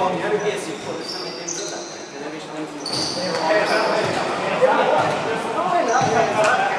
方になるケースにこう進めてみるんだったら、テレビションに。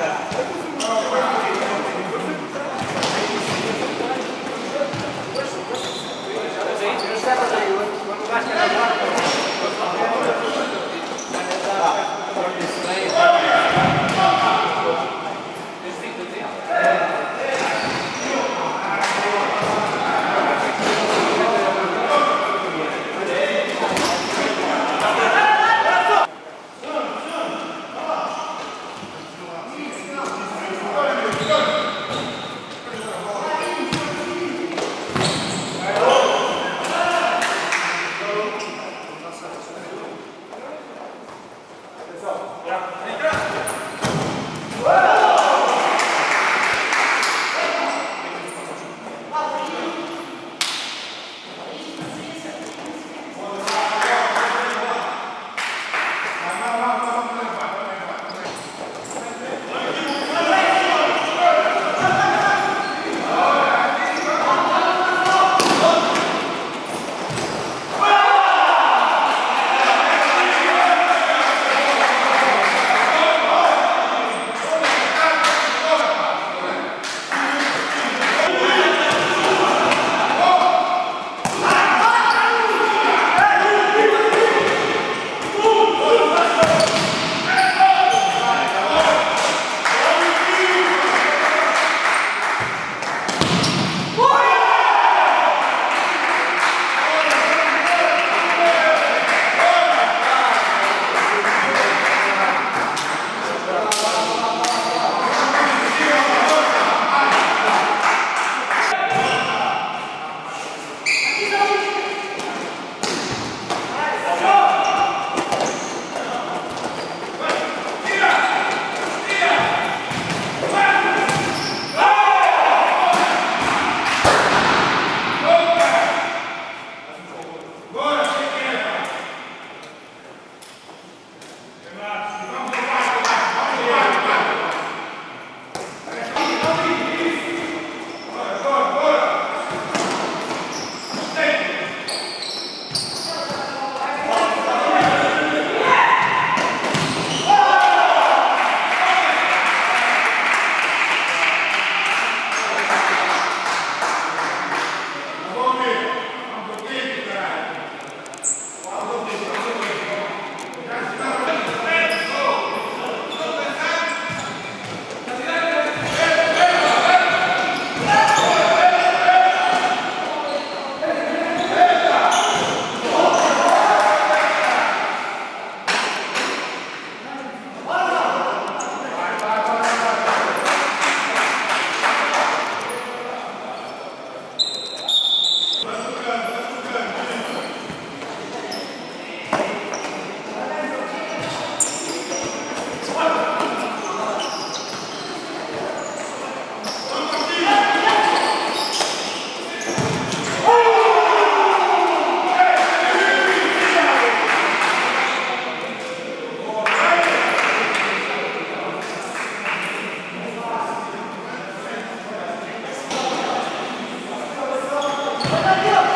Let's go.